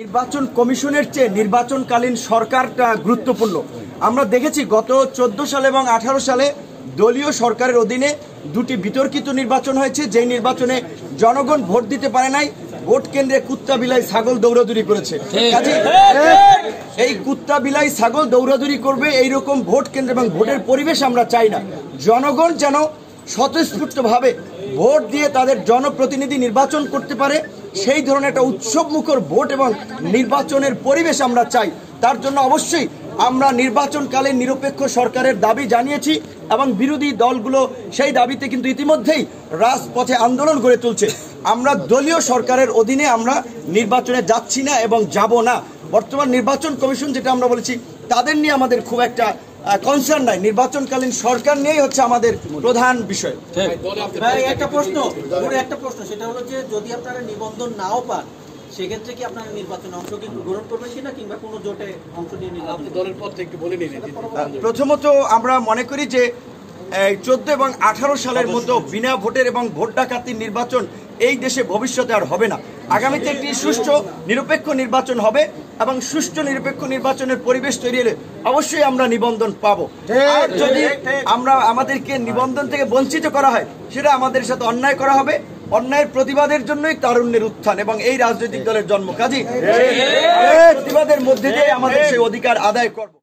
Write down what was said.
নির্বাচন কমিশনের চেয়ে নির্বাচনকালীন সরকারটা গুরুত্বপূর্ণ। আমরা দেখেছি গত চোদ্দ সালে এবং আঠারো সালে দলীয় সরকারের অধীনে দুটি বিতর্কিত নির্বাচন হয়েছে। যেই নির্বাচনে জনগণ ভোট দিতে পারে নাই ভোট কেন্দ্রে কুত্তা বিলাই ছাগল দৌড়াদৌড়ি করেছে। এই কুত্তা বিলাই ছাগল দৌড়াদৌড়ি করবে এইরকম ভোট কেন্দ্র এবং ভোটের পরিবেশ আমরা চাই না। জনগণ যেন স্বতঃস্ফূর্তভাবে ভোট দিয়ে তাদের জনপ্রতিনিধি নির্বাচন করতে পারে সেই ধরনের একটা উৎসব মুখর ভোট এবং নির্বাচনের পরিবেশ আমরা চাই। তার জন্য অবশ্যই আমরা নির্বাচনকালে নিরপেক্ষ সরকারের দাবি জানিয়েছি এবং বিরোধী দলগুলো সেই দাবিতে কিন্তু ইতিমধ্যেই রাজপথে আন্দোলন গড়ে তুলছে। আমরা দলীয় সরকারের অধীনে আমরা নির্বাচনে যাচ্ছি না এবং যাব না। বর্তমান নির্বাচন কমিশন যেটা আমরা বলেছি, তাদের নিয়ে আমাদের খুব একটা কনসার্ন নাই। নির্বাচনকালীন সরকার নিয়েই হচ্ছে আমাদের প্রধান বিষয়। একটা প্রশ্ন একটা প্রশ্ন সেটা হলো যে যদি আপনারা নিবন্ধন নাও পান সেক্ষেত্রে কি আপনারা নির্বাচনে অংশ কি গ্রহণ করবেন কিনা কিংবা কোনো জোটে অংশ নিয়ে নির্বাচন দলের পথ থেকে বলে নিন প্রথমত আমরা মনে করি যে চোদ্দ এবং আঠারো সালের মতো বিনা ভোটের এবং ভোট ডাকাতির নির্বাচন এই দেশে ভবিষ্যতে আর হবে না। আগামীতে একটি সুষ্ঠু নিরপেক্ষ নির্বাচন হবে এবং সুষ্ঠু নিরপেক্ষ নির্বাচনের পরিবেশ তৈরি হলে অবশ্যই আমরা নিবন্ধন পাবো। আর যদি আমরা আমাদেরকে নিবন্ধন থেকে বঞ্চিত করা হয় সেটা আমাদের সাথে অন্যায় করা হবে। অন্যায়ের প্রতিবাদের জন্যই তারুণ্যের উত্থান এবং এই রাজনৈতিক দলের জন্ম। কাজী প্রতিবাদের মধ্যে দিয়ে আমাদের সেই অধিকার আদায় করব।